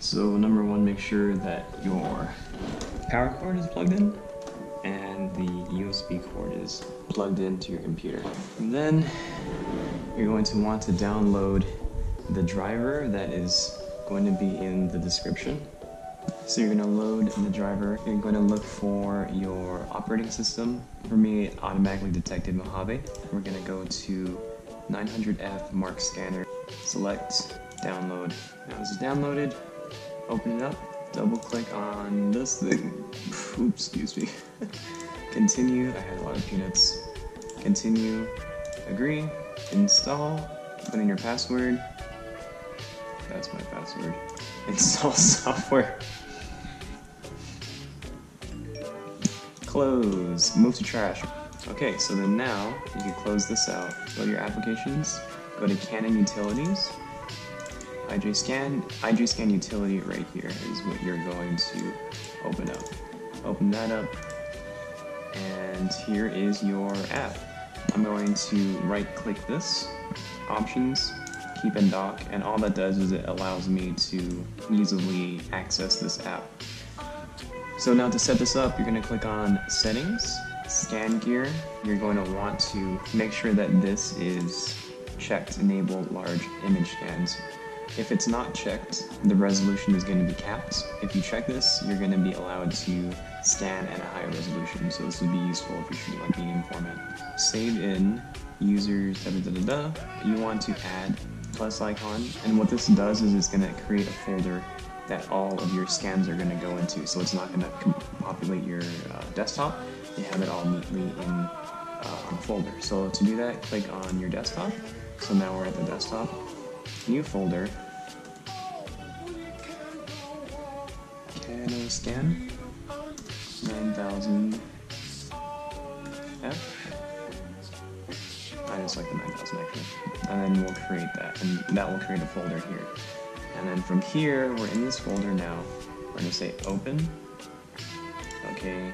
So number one, make sure that your power cord is plugged in and the USB cord is plugged into your computer. And then you're going to want to download the driver that is going to be in the description. So you're going to load the driver. You're going to look for your operating system. For me, it automatically detected Mojave. We're going to go to 900F Mark Scanner. Select download. Now this is downloaded. Open it up. Double click on this thing. Oops, excuse me. Continue. I had a lot of peanuts. Continue. Agree. Install. Put in your password. That's my password. Install software. Close. Move to trash. Okay, so then now you can close this out. Go to your applications, go to Canon Utilities, IJ Scan. Utility right here is what you're going to open up. Open that up, and here is your app. I'm going to right click this, options, keep in dock, and all that does is it allows me to easily access this app. So now to set this up, you're going to click on settings, ScanGear. You're going to want to make sure that this is checked, enable large image scans. If it's not checked, the resolution is going to be capped. If you check this, you're going to be allowed to scan at a higher resolution. So this would be useful if you're shooting like medium format. Save in users da da da da. You want to add plus icon, and what this does is it's going to create a folder that all of your scans are going to go into. So it's not going to populate your uh, desktop. You have it all neatly in uh, a folder. So to do that, click on your desktop. So now we're at the desktop. New folder. CanoScan 9000 F. I just like the 9000 actually. And then we'll create that, and that will create a folder here. And then from here, we're in this folder now. We're gonna say open. Okay,